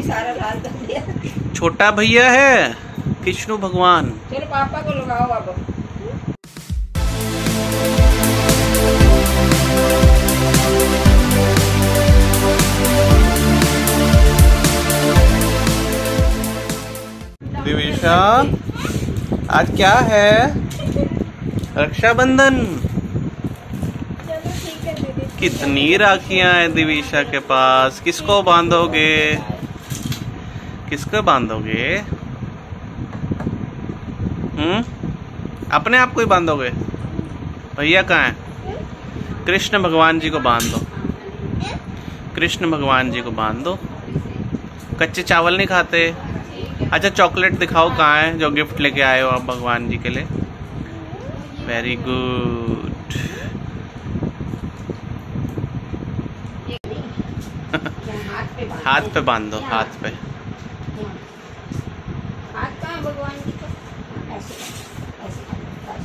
भी सारा लाल कर दिया छोटा भैया है कृष्ण भगवान। चलो पापा को लगाओ बाबा दिविशा आज क्या है? रक्षाबंधन। कितनी राखियाँ हैं दिविशा के पास किसको बांधोगे? किसको बांधोगे? हम्म? अपने आप को ही बांधोगे? भैया कहाँ है? कृष्ण भगवान जी को बाँध। दो कृष्ण भगवान जी को बाँध। दो कच्चे चावल नहीं खाते? अच्छा चॉकलेट दिखाओ कहाँ है जो गिफ्ट लेके आए हो आप भगवान जी के लिए? वेरी गुड हाथ पे बाँध। हाथ पे बाँध दो हाथ पे। है जी का ऐसे ऐसे बस।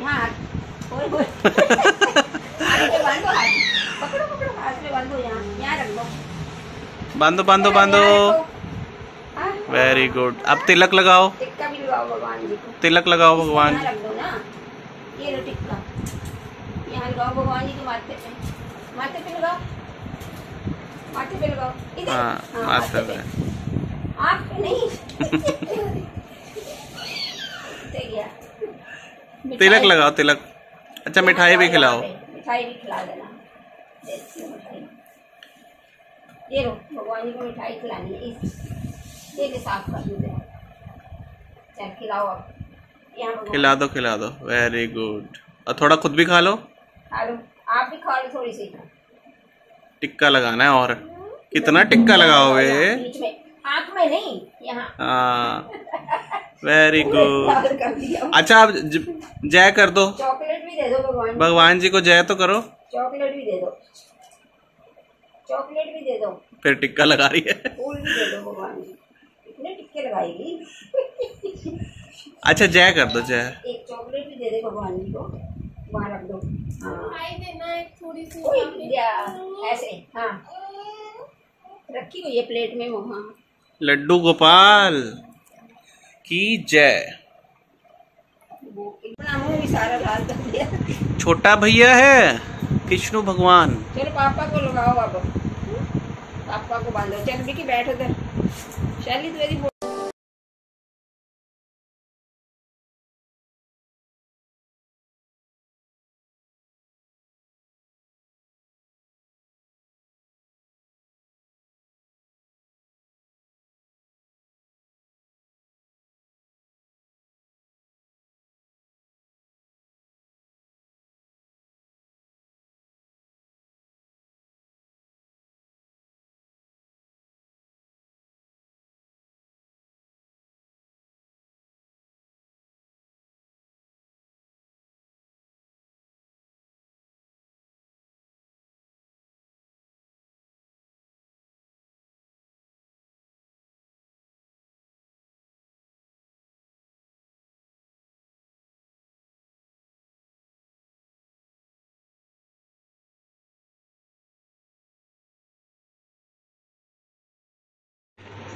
यहाँ बांधो हाथ पकड़ो पकड़ो हाथ पे बांधो यहाँ यहाँ रख दो बांधो। हाँ, वेरी गुड अब तिलक लगाओ। टिक्का भी लगाओ भगवान जी को तिलक लगाओ भगवान। रख दो ना ये लो टिक्का यहाँ लगाओ भगवान जी के माथे पे। माथे पे। लगाओ माथे पे लगाओ इधर हाँ माथे पे आँख पे नहीं इधर गया तिलक लगाओ तिलक। अच्छा मिठाई भी खिलाओ। मिठाई भी खिला देना। ये भगवान जी को मिठाई खिलानी है। इस ये भी साफ़ कर दो। खिलाओ अब खिला दो खिला दो। वेरी गुड और थोड़ा खुद भी खा लो। आप भी खा लो थोड़ी सी। टिक्का लगाना है और। कितना टिक्का लगाओगे। में। में नहीं यहाँ। हाँ। वेरी गुड अच्छा आप जय कर दो। चॉकलेट भी दे दो भगवान जी। भगवान जी को जय तो करो। चॉकलेट भी दे दो। चॉकलेट भी दे दो। फिर टिक्का लगा रही है। फूल भी दे दो भगवान जी। इतने टिक्के लगाएगी। अच्छा जय कर दो जय। एक चॉकलेट भी दे दे भगवान जी को। वहाँ रख दो। हाँ। देना एक थोड़ी सी ऐसे। हाँ। रखी हुई है प्लेट में वहाँ लड्डू गोपाल। की जय। छोटा भैया है, कृष्णु भगवान। चलो पापा को लगाओ बाबा। पापा को बांधो। चल बिकी बैठो उधर। शैली तो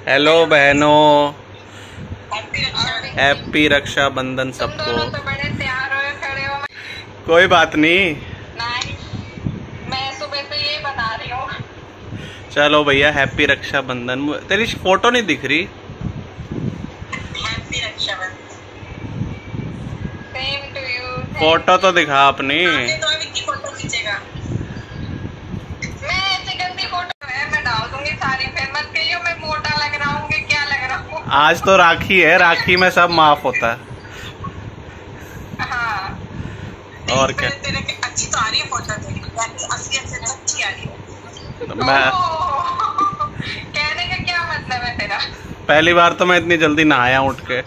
हेलो बहनों। हैप्पी रक्षाबंधन सबको। तो हो। कोई बात नहीं। नहीं मैं सुबह से ये बता रही हूँ। चलो भैया हैप्पी रक्षाबंधन। तेरी फ़ोटो नहीं दिख रही? Happy Rakshabandhan. Same to you photo तो दिखा अपनी तो अभी की फ़ोटो खींचेगा मैं ऐसे गंदी फ़ोटो है मैं डाल दूँगी सारी फिर मत कहियो मैं मोटा लग रहा हूँ कि क्या लग रहा हूँ आज तो राखी है राखी में सब माफ़ होता है। हाँ। और क्या? तेरे के अच्छी है तो मैं कहने का क्या मतलब है तेरा? पहली बार तो मैं इतनी जल्दी नहाया उठ के।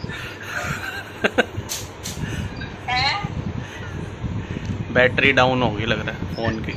बैटरी डाउन होगी लग रहा है फ़ोन की।